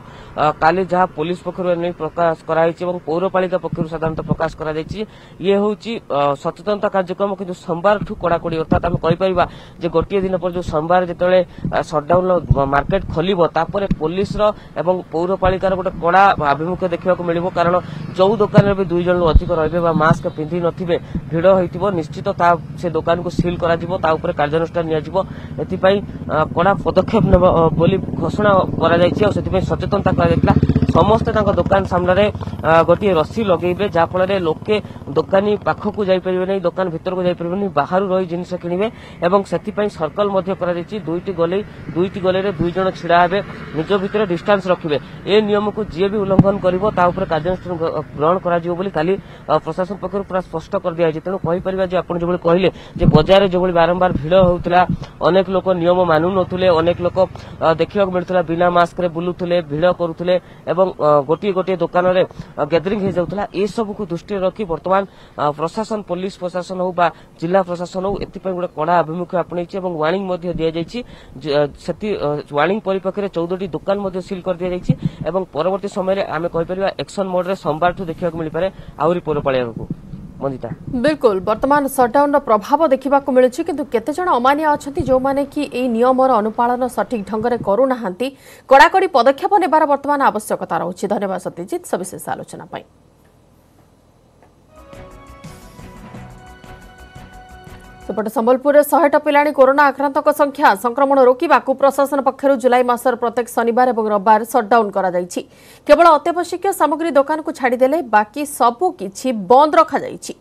କାଲି ଯାହା ପୋଲିସ ପକ୍ଷରୁ ଏନେଇ ପ୍ରକାଶ କରାଯାଇଛି ଏବଂ ପୌରପାଳିକା ପକ୍ଷରୁ ସାଧାରଣତଃ ପ୍ରକାଶ କରାଯାଇଛି ଇଏ ହେଉଛି ସଚେତନତା କାର୍ଯ୍ୟକ୍ରମ କିନ୍ତୁ ସୋମବାରଠୁ କଡ଼ାକଡ଼ି ଅର୍ଥାତ୍ ଆମେ କହିପାରିବା ଯେ ଗୋଟିଏ ଦିନ ପରେ ଯେଉଁ ସୋମବାର ଯେତେବେଳେ ସଟ୍ଡାଉନ୍ ମାର୍କେଟ ଖୋଲିବ ତାପରେ ପୋଲିସର ଏବଂ ପୌରପାଳିକାର ଗୋଟେ କଡ଼ା ଆଭିମୁଖ୍ୟ ଦେଖିବାକୁ ମିଳିବ କାରଣ ଯେଉଁ ଦୋକାନରେ ବି ଦୁଇ ଜଣରୁ ଅଧିକ ରହିବେ ବା ମାସ୍କ ପିନ୍ଧି ନଥିବେ ଭିଡ଼ ভিড় ହୋଇଥିବ ନିଶ୍ଚିତ ତା ସେ ଦୋକାନକୁ ସିଲ୍ କରାଯିବ ତା ଉପରେ କାର୍ଯ୍ୟାନୁଷ୍ଠାନ ନିଆଯିବ ଏଥିପାଇଁ କଡ଼ା ପଦକ୍ଷେପ ନେବ ବୋଲି ଘୋଷଣା କରାଯାଇଛି ଆଉ ସେଥିପାଇଁ ସଚେତନତା କରାଯାଇଥିଲା ସମସ୍ତେ ତାଙ୍କ ଦୋକାନ ସାମ୍ନାରେ ଗୋଟିଏ ରସି ଲଗେଇବେ ଯାହାଫଳରେ ଲୋକେ ଦୋକାନୀ ପାଖକୁ ଯାଇପାରିବେ ନାହିଁ ଦୋକାନ ଭିତରକୁ ଯାଇପାରିବେନି ବାହାରୁ ରହି ଜିନିଷ କିଣିବେ ଏବଂ ସେଥିପାଇଁ ସର୍କଲ ମଧ୍ୟ କରାଯାଇଛି ଦୁଇଟି ଗଲେଇ ଦୁଇଟି ଗଲେଇରେ ଦୁଇ ଜଣ ଛିଡ଼ା ହେବେ ନିଜ ଭିତରେ ଡିଷ୍ଟାନ୍ସ ରଖିବେ ଏ ନିୟମକୁ ଯିଏ ବି ଉଲ୍ଲଂଘନ କରିବ ତା ଉପରେ କାର୍ଯ୍ୟାନୁଷ୍ଠାନ ଗ୍ରହଣ କରାଯିବ ବୋଲି କାଲି ପ୍ରଶାସନ ପକ୍ଷରୁ ପୁରା ସ୍ପଷ୍ଟ କରିଦିଆଯାଇଛି ତେଣୁ କହିପାରିବା ଯେ ଆପଣ ଯେଭଳି କହିଲେ ଯେ ବଜାରରେ ଯେଭଳି ବାରମ୍ବାର ଭିଡ଼ ହେଉଥିଲା ଅନେକ ଲୋକ ନିୟମ ମାନୁନଥିଲେ ଅନେକ ଲୋକ ଦେଖିବାକୁ ମିଳୁଥିଲା ବିନା ମାସ୍କରେ ବୁଲୁଥିଲେ ଭିଡ଼ କରୁଥିଲେ ଏବଂ এবং ଗୋଟିଏ ଗୋଟିଏ ଦୋକାନରେ ଗ୍ୟାଦରିଂ ହେଇଯାଉଥିଲା ଏସବୁକୁ ଦୃଷ୍ଟିରେ ରଖି ବର୍ତ୍ତମାନ ପ୍ରଶାସନ ପୋଲିସ ପ୍ରଶାସନ ହେଉ ବା ଜିଲ୍ଲା ପ୍ରଶାସନ ହେଉ ଏଥିପାଇଁ ଗୋଟେ କଡ଼ା ଆଭିମୁଖ୍ୟ ଆପଣେଇଛି ଏବଂ ୱାର୍ଣ୍ଣିଂ ମଧ୍ୟ ଦିଆଯାଇଛି ସେଥି ୱାର୍ଣ୍ଣିଂ ପରିପ୍ରେକ୍ଷୀରେ ଚଉଦଟି ଦୋକାନ ମଧ୍ୟ ସିଲ୍ କରିଦିଆଯାଇଛି ଏବଂ ପରବର୍ତ୍ତୀ ସମୟରେ ଆମେ କହିପାରିବା ଏକ୍ସନ ମୋଡ୍ରେ ସୋମବାରଠୁ ଦେଖିବାକୁ ମିଳିପାରେ ଆହୁରି ପୌରପାଳିଆକୁ ମଞ୍ଜିଟା ବିଲକୁଲ ବର୍ତ୍ତମାନ ସଟ୍ଡାଉନର ପ୍ରଭାବ ଦେଖିବାକୁ ମିଳୁଛି କିନ୍ତୁ କେତେ ଜଣ ଅମାନିଆ ଅଛନ୍ତି ଯେଉଁମାନେ କି ଏହି ନିୟମର ଅନୁପାଳନ ସଠିକ୍ ଢଙ୍ଗରେ କରୁନାହାନ୍ତି କଡ଼ାକଡ଼ି ପଦକ୍ଷେପ ନେବାର ବର୍ତ୍ତମାନ ଆବଶ୍ୟକତା ରହୁଛି ଧନ୍ୟବାଦ ସତ୍ୟଜିତ ସବିଶେଷ ଆଲୋଚନା ପାଇଁ ସେପଟେ ସମ୍ବଲପୁରରେ ଶହେ ଟପିଲାଣି କରୋନା ଆକ୍ରାନ୍ତଙ୍କ ସଂଖ୍ୟା ସଂକ୍ରମଣ ରୋକିବାକୁ ପ୍ରଶାସନ ପକ୍ଷରୁ ଜୁଲାଇ ମାସର ପ୍ରତ୍ୟେକ ଶନିବାର ଏବଂ ରବିବାର ସଟ୍ଡାଉନ୍ କରାଯାଇଛି କେବଳ ଅତ୍ୟାବଶ୍ୟକୀୟ ସାମଗ୍ରୀ ଦୋକାନକୁ ଛାଡ଼ିଦେଲେ ବାକି ସବୁ କିଛି ବନ୍ଦ ରଖାଯାଇଛି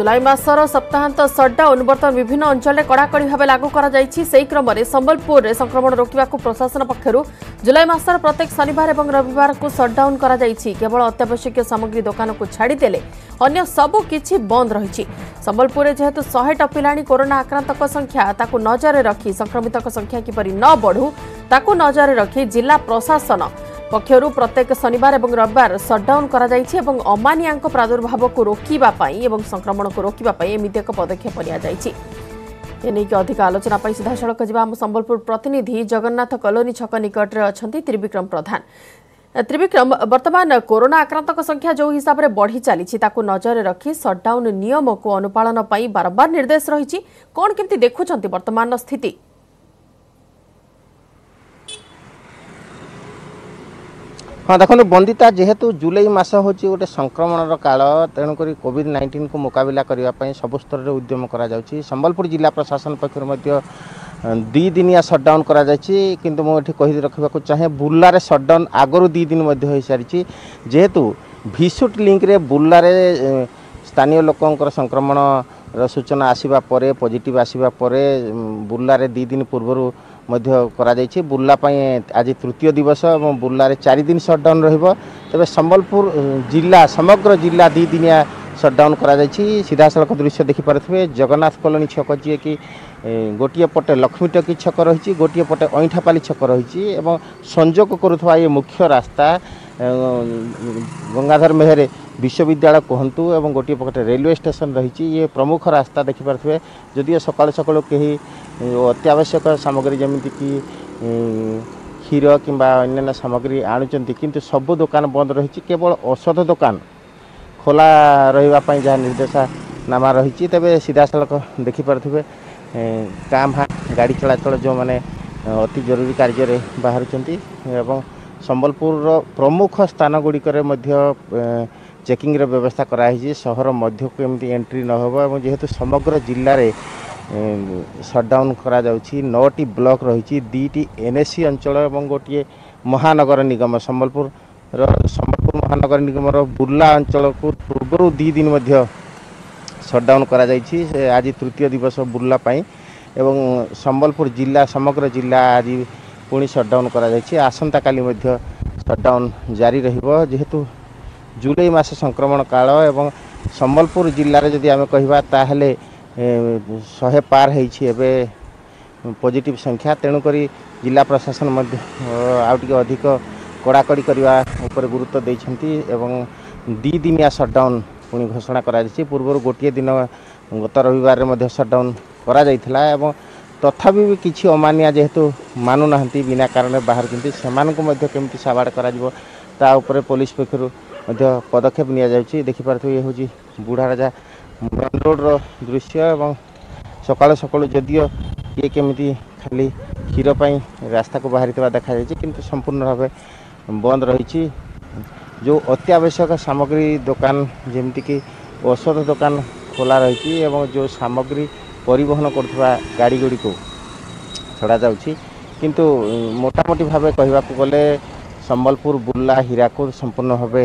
जुलै मास र सप्ताहन्त सट्डाउन बर्त विभिन्न अञ्चले कडाकडी भावे लागमले सम्भलपुर संक्रमण रोकिको प्रशासन पक्षहरू जुलाई मास र प्रत्येक शनिवार ए रबिवारको सट्डाउन राइट केवल अत्यावश्यक सामग्री को दोकानको छाडिदेले अन्य सब्किछ बन्द र जेहेतु शेट पाने कोरोना आक्रान्तको संख्या नजर रि संक्रमितको संख्या कपरि न बढु त नजर जिला प्रशासन पक्ष प्रत्येक शनि र सट्डाउन अमायाु रोकिप संक्रमणको रोकिप एमि एक पदक्षेपि अधिक आलोचना सड़क आम संबलपुर प्रतिनिधि जगन्नाथ कलोनी छक त्रिविक्रम प्रधान कोरोना आक्रान्तको संख्या जो हिसाबले बढिचालिन्छ नजर रि सट्डाउन नियमको अनुपाल बारम्बार स्थिति ହଁ ଦେଖନ୍ତୁ ବନ୍ଦିତା ଯେହେତୁ ଜୁଲାଇ ମାସ ହେଉଛି ଗୋଟେ ସଂକ୍ରମଣର କାଳ ତେଣୁକରି କୋଭିଡ୍ ନାଇଣ୍ଟିନ୍କୁ ମୁକାବିଲା କରିବା ପାଇଁ ସବୁ ସ୍ତରରେ ଉଦ୍ୟମ କରାଯାଉଛି ସମ୍ବଲପୁର ଜିଲ୍ଲା ପ୍ରଶାସନ ପକ୍ଷରୁ ମଧ୍ୟ ଦୁଇ ଦିନିଆ ସଟ୍ଡାଉନ୍ କରାଯାଇଛି କିନ୍ତୁ ମୁଁ ଏଠି କହି ରଖିବାକୁ ଚାହେଁ ବୁର୍ଲାରେ ସଟ୍ଡାଉନ୍ ଆଗରୁ ଦୁଇ ଦିନ ମଧ୍ୟ ହୋଇସାରିଛି ଯେହେତୁ ଭିସୁଟ୍ ଲିଙ୍କ୍ରେ ବୁର୍ଲାରେ ସ୍ଥାନୀୟ ଲୋକଙ୍କର ସଂକ୍ରମଣର ସୂଚନା ଆସିବା ପରେ ପଜିଟିଭ୍ ଆସିବା ପରେ ବୁର୍ଲାରେ ଦୁଇ ଦିନ ପୂର୍ବରୁ ମଧ୍ୟ କରାଯାଇଛି ବୁର୍ଲା ପାଇଁ ଆଜି ତୃତୀୟ ଦିବସ ଏବଂ ବୁର୍ଲାରେ ଚାରିଦିନ ସଟ୍ଡାଉନ୍ ରହିବ ତେବେ ସମ୍ବଲପୁର ଜିଲ୍ଲା ସମଗ୍ର ଜିଲ୍ଲା ଦୁଇଦିନିଆ ସଟ୍ଡାଉନ୍ କରାଯାଇଛି ସିଧାସଳଖ ଦୃଶ୍ୟ ଦେଖିପାରୁଥିବେ ଜଗନ୍ନାଥ କଲୋନୀ ଛକ ଯିଏକି ଗୋଟିଏ ପଟେ ଲକ୍ଷ୍ମୀ ଟକି ଛକ ରହିଛି ଗୋଟିଏ ପଟେ ଅଇଁଠାପାଲି ଛକ ରହିଛି ଏବଂ ସଂଯୋଗ କରୁଥିବା ଏ ମୁଖ୍ୟ ରାସ୍ତା ଗଙ୍ଗାଧର ମେହେରେ ବିଶ୍ୱବିଦ୍ୟାଳୟ କୁହନ୍ତୁ ଏବଂ ଗୋଟିଏ ପଟେ ରେଲୱେ ଷ୍ଟେସନ୍ ରହିଛି ଇଏ ପ୍ରମୁଖ ରାସ୍ତା ଦେଖିପାରୁଥିବେ ଯଦିଓ ସକାଳୁ ସକାଳୁ କେହି ଅତ୍ୟାବଶ୍ୟକ ସାମଗ୍ରୀ ଯେମିତିକି କ୍ଷୀର କିମ୍ବା ଅନ୍ୟାନ୍ୟ ସାମଗ୍ରୀ ଆଣୁଛନ୍ତି କିନ୍ତୁ ସବୁ ଦୋକାନ ବନ୍ଦ ରହିଛି କେବଳ ଔଷଧ ଦୋକାନ ଖୋଲା ରହିବା ପାଇଁ ଯାହା ନିର୍ଦ୍ଦେଶନାମା ରହିଛି ତେବେ ସିଧାସଳଖ ଦେଖିପାରୁଥିବେ କାଁ ଭାଁ ଗାଡ଼ି ଚଳାଚଳ ଯେଉଁମାନେ ଅତି ଜରୁରୀ କାର୍ଯ୍ୟରେ ବାହାରୁଛନ୍ତି ଏବଂ ସମ୍ବଲପୁରର ପ୍ରମୁଖ ସ୍ଥାନଗୁଡ଼ିକରେ ମଧ୍ୟ ଚେକିଂର ବ୍ୟବସ୍ଥା କରାହେଇଛି ସହର ମଧ୍ୟକୁ ଏମିତି ଏଣ୍ଟ୍ରି ନ ହେବ ଏବଂ ଯେହେତୁ ସମଗ୍ର ଜିଲ୍ଲାରେ ସଟ୍ଡାଉନ୍ କରାଯାଉଛି ନଅଟି ବ୍ଲକ୍ ରହିଛି ଦୁଇଟି ଏନ୍ ଏସ୍ ସି ଅଞ୍ଚଳ ଏବଂ ଗୋଟିଏ ମହାନଗର ନିଗମ ସମ୍ବଲପୁରର ସମ୍ବଲପୁର ମହାନଗର ନିଗମର ବୁର୍ଲା ଅଞ୍ଚଳକୁ ପୂର୍ବରୁ ଦୁଇ ଦିନ ମଧ୍ୟ ସଟ୍ଡାଉନ୍ କରାଯାଇଛି ସେ ଆଜି ତୃତୀୟ ଦିବସ ବୁର୍ଲା ପାଇଁ ଏବଂ ସମ୍ବଲପୁର ଜିଲ୍ଲା ସମଗ୍ର ଜିଲ୍ଲା ଆଜି ପୁଣି ସଟ୍ଡାଉନ୍ କରାଯାଇଛି ଆସନ୍ତାକାଲି ମଧ୍ୟ ସଟ୍ଡାଉନ୍ ଜାରି ରହିବ ଯେହେତୁ ଜୁଲାଇ ମାସ ସଂକ୍ରମଣ କାଳ ଏବଂ ସମ୍ବଲପୁର ଜିଲ୍ଲାରେ ଯଦି ଆମେ କହିବା ତାହେଲେ ଶହେ ପାର ହେଇଛି ଏବେ ପଜିଟିଭ ସଂଖ୍ୟା ତେଣୁକରି ଜିଲ୍ଲା ପ୍ରଶାସନ ମଧ୍ୟ ଆଉ ଟିକେ ଅଧିକ କଡ଼ାକଡ଼ି କରିବା ଉପରେ ଗୁରୁତ୍ୱ ଦେଇଛନ୍ତି ଏବଂ ଦୁଇ ଦିନିଆ ସଟ୍ଡାଉନ୍ ପୁଣି ଘୋଷଣା କରାଯାଇଛି ପୂର୍ବରୁ ଗୋଟିଏ ଦିନ ଗତ ରବିବାରରେ ମଧ୍ୟ ସଟ୍ଡାଉନ୍ କରାଯାଇଥିଲା ଏବଂ ତଥାପି ବି କିଛି ଅମାନିଆ ଯେହେତୁ ମାନୁନାହାନ୍ତି ବିନା କାରଣରେ ବାହାରୁଛନ୍ତି ସେମାନଙ୍କୁ ମଧ୍ୟ କେମିତି ସାବାଡ଼ କରାଯିବ ତା ଉପରେ ପୋଲିସ ପକ୍ଷରୁ ମଧ୍ୟ ପଦକ୍ଷେପ ନିଆଯାଉଛି ଦେଖିପାରୁଥିବେ ଇଏ ହେଉଛି ବୁଢ଼ାରାଜା ବ୍ରନ୍ ରୋଡ଼୍ର ଦୃଶ୍ୟ ଏବଂ ସକାଳୁ ସକାଳୁ ଯଦିଓ କିଏ କେମିତି ଖାଲି କ୍ଷୀର ପାଇଁ ରାସ୍ତାକୁ ବାହାରିଥିବା ଦେଖାଯାଇଛି କିନ୍ତୁ ସମ୍ପୂର୍ଣ୍ଣ ଭାବେ ବନ୍ଦ ରହିଛି ଯେଉଁ ଅତ୍ୟାବଶ୍ୟକ ସାମଗ୍ରୀ ଦୋକାନ ଯେମିତିକି ଔଷଧ ଦୋକାନ ଖୋଲା ରହିଛି ଏବଂ ଯେଉଁ ସାମଗ୍ରୀ ପରିବହନ କରୁଥିବା ଗାଡ଼ି ଗୁଡ଼ିକୁ ଛଡ଼ାଯାଉଛି କିନ୍ତୁ ମୋଟାମୋଟି ଭାବେ କହିବାକୁ ଗଲେ ସମ୍ବଲପୁର ବୁର୍ଲା ହୀରାକୁଦ ସମ୍ପୂର୍ଣ୍ଣ ଭାବେ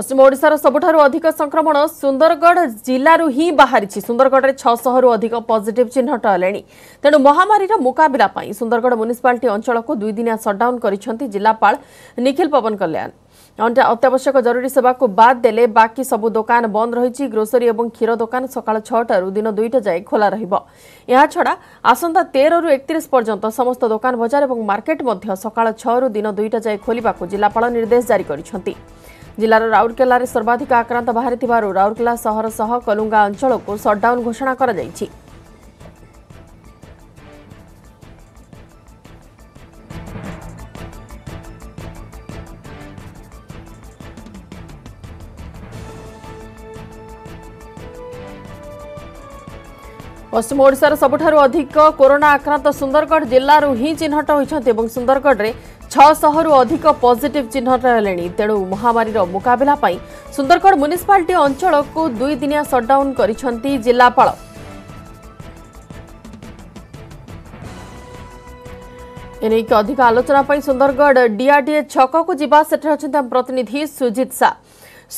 ପଶ୍ଚିମ ଓଡ଼ିଶାର ସବୁଠାରୁ ଅଧିକ ସଂକ୍ରମଣ ସୁନ୍ଦରଗଡ଼ ଜିଲ୍ଲାରୁ ହିଁ ବାହାରିଛି ସୁନ୍ଦରଗଡ଼ରେ ଛଅଶହରୁ ଅଧିକ ପଜିଟିଭ୍ ଚିହ୍ନଟ ହେଲେଣି ତେଣୁ ମହାମାରୀର ମୁକାବିଲା ପାଇଁ ସୁନ୍ଦରଗଡ଼ ମ୍ୟୁନିସିପାଲିଟି ଅଞ୍ଚଳକୁ ଦୁଇଦିନିଆ ସଟ୍ଡାଉନ୍ କରିଛନ୍ତି ଜିଲ୍ଲାପାଳ ନିଖିଲ ପବନ କଲ୍ୟାଣ ଅତ୍ୟାବଶ୍ୟକ ଜରୁରୀ ସେବାକୁ ବାଦ୍ ଦେଲେ ବାକି ସବୁ ଦୋକାନ ବନ୍ଦ ରହିଛି ଗ୍ରୋସରୀ ଏବଂ କ୍ଷୀର ଦୋକାନ ସକାଳ ଛଅଟାରୁ ଦିନ ଦୁଇଟା ଯାଏ ଖୋଲା ରହିବ ଏହାଛଡ଼ା ଆସନ୍ତା ତେରରୁ ଏକତିରିଶ ପର୍ଯ୍ୟନ୍ତ ସମସ୍ତ ଦୋକାନ ବଜାର ଏବଂ ମାର୍କେଟ୍ ମଧ୍ୟ ସକାଳ ଛଅରୁ ଦିନ ଦୁଇଟା ଯାଏ ଖୋଲିବାକୁ ଜିଲ୍ଲାପାଳ ନିର୍ଦ୍ଦେଶ ଜାରି କରିଛନ୍ତି ଜିଲ୍ଲାର ରାଉରକେଲାରେ ସର୍ବାଧିକ ଆକ୍ରାନ୍ତ ବାହାରିଥିବାରୁ ରାଉରକେଲା ସହର ସହ କଲୁଙ୍ଗା ଅଞ୍ଚଳକୁ ସଟ୍ଡାଉନ୍ ଘୋଷଣା କରାଯାଇଛି ପଶ୍ଚିମ ଓଡ଼ିଶାର ସବୁଠାରୁ ଅଧିକ କରୋନା ଆକ୍ରାନ୍ତ ସୁନ୍ଦରଗଡ଼ ଜିଲ୍ଲାରୁ ହିଁ ଚିହ୍ନଟ ହୋଇଛନ୍ତି ଏବଂ ସୁନ୍ଦରଗଡ଼ରେ ଛଅଶହରୁ ଅଧିକ ପଜିଟିଭ୍ ଚିହ୍ନଟ ହେଲେଣି ତେଣୁ ମହାମାରୀର ମୁକାବିଲା ପାଇଁ ସୁନ୍ଦରଗଡ଼ ମ୍ୟୁନିସିପାଲିଟି ଅଞ୍ଚଳକୁ ଦୁଇଦିନିଆ ସଟ୍ଡାଉନ୍ କରିଛନ୍ତି ଜିଲ୍ଲାପାଳ ଏନେଇକି ଅଧିକ ଆଲୋଚନା ପାଇଁ ସୁନ୍ଦରଗଡ଼ ଡିଆର୍ଡିଏ ଛକକୁ ଯିବା ସେଠାରେ ଅଛନ୍ତି ଆମ ପ୍ରତିନିଧି ସୁଜିତ ସା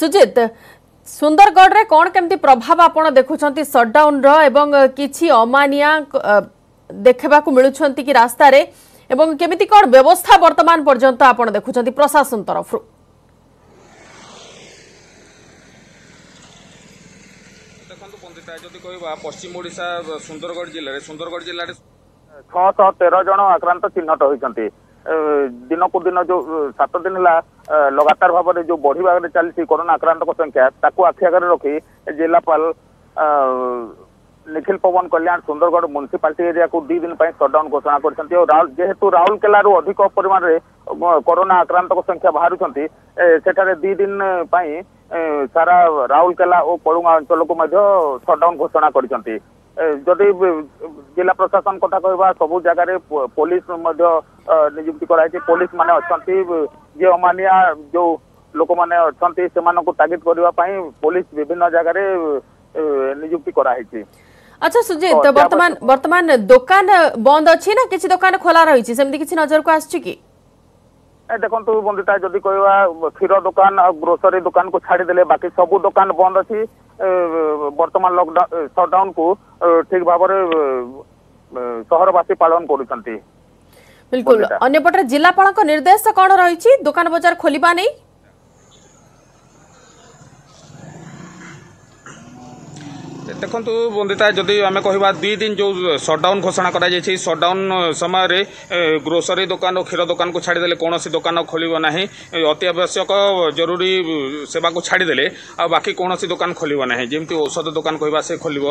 ସୁଜିତ ସୁନ୍ଦରଗଡ଼ରେ କ'ଣ କେମିତି ପ୍ରଭାବ ଆପଣ ଦେଖୁଛନ୍ତି ସଟ୍ଡାଉନ୍ର ଏବଂ କିଛି ଅମାନିଆ ଦେଖିବାକୁ ମିଳୁଛନ୍ତି କି ରାସ୍ତାରେ এবং কেমিতি কোণ ব্যবস্থা বর্তমান পর্যন্ত আপনার দেখুম প্রশাসন তরফর দেখুন বন্দিতা যদি কহবা পশ্চিম ওড়িশা সুন্দরগড় জেলার সুন্দরগড় জেলার ছশ তের জন আক্রান্ত চিহ্নট হয়েছেন দিনকু দিন যে সাত দিন হল লগাতার ভাবে যে বড়িবারে চালছে করোনা আক্রান্ত সংখ্যা তাকে আখি আগে রক্ষি জেলাপাল নিখিল পবন কল্যাণ সুন্দরগড় ম্যুনিসিপালিটি এরিয়াকু দুই দিন পাই সটডাউন ঘোষণা করেছেন ও যেহেতু রাউরকেলার অধিক পরিমাণে করোনা আক্রান্তক সংখ্যা বাহুছেন সেখানে দুই দিন পাই সারা রাউরকেলা ও পড়ুয়া অঞ্চলকু মধ্য সটডাউন ঘোষণা করেছেন যদি জেলা প্রশাসন কথা কহবা সবু জায়গায় পুলিশ মধ্য নিযুক্তি করা হয়েছে পুলিশ মানে অনেক যে অমানিয়া যে লোক মানে অনেক সেমানকু তাগিদ করা পুলিশ বিভিন্ন জায়গায় নিযুক্তি করা হয়েছে আচ্ছা সুজিত বর্তমান বর্তমান দোকান বন্ধ আছে না কিছু দোকান খোলা রয়েছে সেমতি কিছু নজর কো আসছে কি দেখন্তু বন্ধুটা যদি কইবা ক্ষীর দোকান আর গ্রোসরি দোকান কু ছাড়ি দেলে বাকি সবু দোকান বন্ধ আছে বর্তমান লকডাউন শটডাউন কু ঠিক ভাবে সহরবাসী পালন করুছন্তি বিলকুল অন্যপটে জেলাপালক নির্দেশ কোণ রয়েছে দোকান বজার খোলিবা নেই ଦେଖନ୍ତୁ ବନ୍ଦିତା ଯଦି ଆମେ କହିବା ଦୁଇ ଦିନ ଯେଉଁ ସଟ୍ଡାଉନ୍ ଘୋଷଣା କରାଯାଇଛି ସଟ୍ଡାଉନ୍ ସମୟରେ ଗ୍ରୋସରୀ ଦୋକାନ ଓ କ୍ଷୀର ଦୋକାନକୁ ଛାଡ଼ିଦେଲେ କୌଣସି ଦୋକାନ ଖୋଲିବ ନାହିଁ ଅତି ଆବଶ୍ୟକ ଜରୁରୀ ସେବାକୁ ଛାଡ଼ିଦେଲେ ଆଉ ବାକି କୌଣସି ଦୋକାନ ଖୋଲିବ ନାହିଁ ଯେମିତି ଔଷଧ ଦୋକାନ କହିବା ସେ ଖୋଲିବ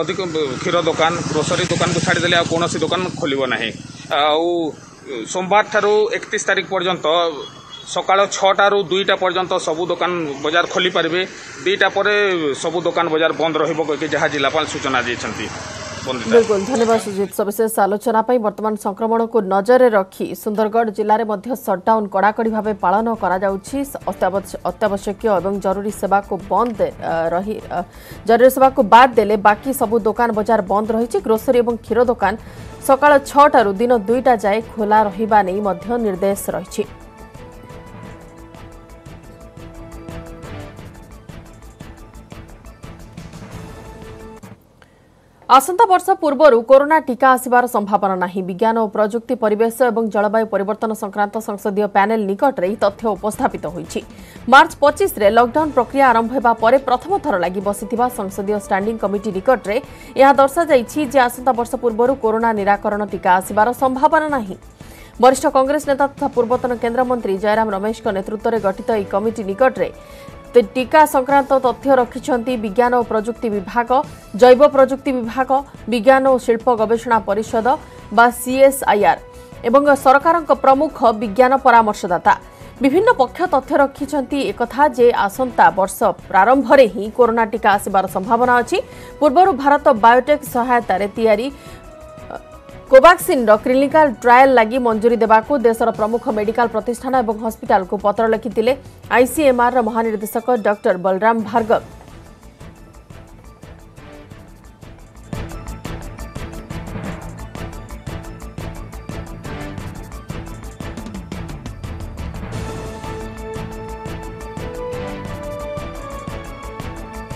ଅଧିକ କ୍ଷୀର ଦୋକାନ ଗ୍ରୋସରୀ ଦୋକାନକୁ ଛାଡ଼ିଦେଲେ ଆଉ କୌଣସି ଦୋକାନ ଖୋଲିବ ନାହିଁ ଆଉ ସୋମବାର ଠାରୁ ଏକତିରିଶ ତାରିଖ ପର୍ଯ୍ୟନ୍ତ সকাল ছটারু দুইটা পর্যন্ত সবু দোকান বজার খোলিপারে দুইটা পরে সবু দোকান বজার বন্ধ রহব কী যা জেলাপাল সূচনা দিয়েছেন বিলকুল ধন্যবাদ সুজিত সবিশেষ আলোচনা পাই বর্তমান সংক্রমণকু নজরে রখি সুন্দরগড় জেলার মধ্য সটডাউন কড়াকড়ি ভাবে পালন করা যাচ্ছে অত্যাবশ্যকীয় এবং জরুরি সেবাকু বন্ধ রহি জরুরি সেবাকু বাদ দেলে বাকি সবু দোকান বজার বন্ধ রয়েছে গ্রোসরি এবং ক্ষীর দোকান সকাল ছটার দিন দুইটা যায় খোলা রহবা নেই মধ্য নির্দেশ রয়েছে ଆସନ୍ତା ବର୍ଷ ପୂର୍ବରୁ କରୋନା ଟିକା ଆସିବାର ସମ୍ଭାବନା ନାହିଁ ବିଜ୍ଞାନ ଓ ପ୍ରଯୁକ୍ତି ପରିବେଶ ଏବଂ ଜଳବାୟୁ ପରିବର୍ତ୍ତନ ସଂକ୍ରାନ୍ତ ସଂସଦୀୟ ପ୍ୟାନେଲ ନିକଟରେ ଏହି ତଥ୍ୟ ଉପସ୍ଥାପିତ ହୋଇଛି ମାର୍ଚ୍ଚ ପଚିଶରେ ଲକ୍ଡାଉନ୍ ପ୍ରକ୍ରିୟା ଆରମ୍ଭ ହେବା ପରେ ପ୍ରଥମଥର ଲାଗି ବସିଥିବା ସଂସଦୀୟ ଷ୍ଟାଣ୍ଡିଂ କମିଟି ନିକଟରେ ଏହା ଦର୍ଶାଯାଇଛି ଯେ ଆସନ୍ତା ବର୍ଷ ପୂର୍ବରୁ କରୋନା ନିରାକରଣ ଟିକା ଆସିବାର ସମ୍ଭାବନା ନାହିଁ ବରିଷ୍ଠ କଂଗ୍ରେସ ନେତା ତଥା ପୂର୍ବତନ କେନ୍ଦ୍ରମନ୍ତ୍ରୀ ଜୟରାମ ରମେଶଙ୍କ ନେତୃତ୍ୱରେ ଗଠିତ ଏହି କମିଟି ନିକଟରେ টিকা সংক্রান্ত তথ্য রাখি বিজ্ঞান ও প্রযুক্তি বিভাগ জৈব প্রযুক্তি বিভাগ বিজ্ঞান ও শিল্প গবেষণা পরিষদ বা সিএসআইআর এবং সরকারଙ୍କ প্রমুখ বিজ্ঞান পরামর্শদাতা বিভিন্ন পক্ষ তথ্য রাখি একথা যে আসন্তা বর্ষ প্রারম্ভরে হি করোনা টিকা আসবার সম্ভাবনা অছি পূর্বর ভারত বায়োটেক সহায়তার তিয়ারি कोभाक्सन र क्लिन ट्रायल लागि मञ्जुरी देशर प्रमुख मेडिकल प्रतिष्ठान एवं हस्पिटाको पत्र लेखिएँ आइसिएमआर महानिर्देशक डक्टर बलराम भार्गव